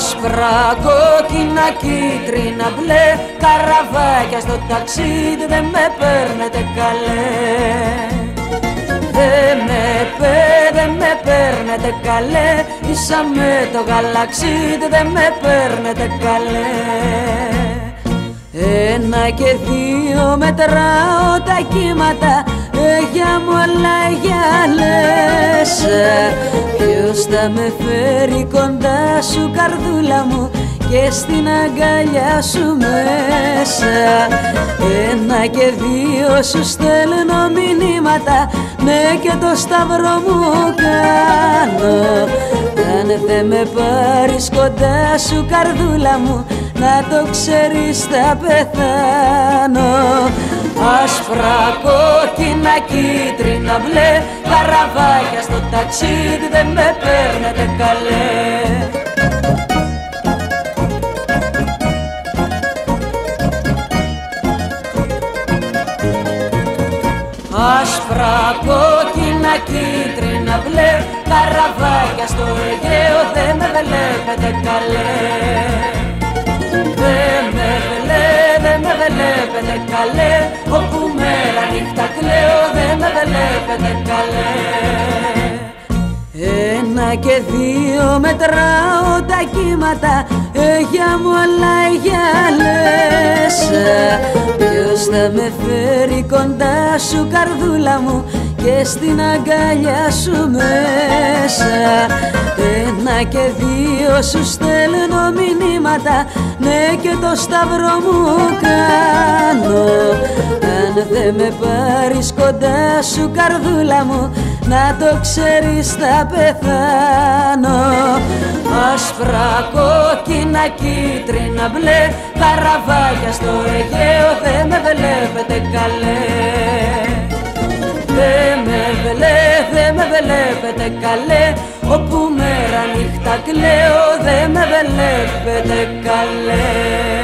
Άσπρα, κόκκινα, κίτρινα, μπλε Καραβάκια στο ταξίδι δεν με παίρνετε καλέ. Δεν με δεν με παίρνετε καλέ. Ίσα με το γαλαξίδι δεν με παίρνετε καλέ. Ένα και δύο μετράω τα κύματα για μου όλα για λες Ποιος θα με φέρει κοντά σου καρδούλα μου και στην αγκαλιά σου μέσα. Ένα και δύο σου στέλνω μηνύματα ναι και το σταυρό μου κάνω. Αν δεν με πάρεις κοντά σου καρδούλα μου να το ξέρεις θα πεθάνω. Άσπρα, κόκκινα, κίτρινα, μπλε Καραβάκια στο ταξίδι δεν με παίρνετε καλέ. Άσπρα, κόκκινα, κίτρινα, μπλε Καραβάκια στο Αιγαίο δεν με βλέπετε καλέ. Δεν με δεν με βλέπετε καλέ Όπου μέρα νύχτα κλαίω δεν με βλέπετε καλέ. Ένα και δύο μετράω τα κύματα ε, για μου αλλά για λες Ποιος θα με φέρει κοντά σου καρδούλα μου και στην αγκαλιά σου μέσα Ένα και δύο σου στέλνω μηνύματα. Ναι και το σταυρό μου κάνω. Αν δεν με πάρεις κοντά σου καρδούλα μου να το ξέρεις θα πεθάνω. Άσπρα, κόκκινα, κίτρινα, μπλε Καραβάκια στο Αιγαίο δεν με βλέπετε καλέ. Δεν με βλέ, δεν με βλέπετε καλέ. Όπου μέρα νύχτα κλαίω δεν με βλέπετε καλέ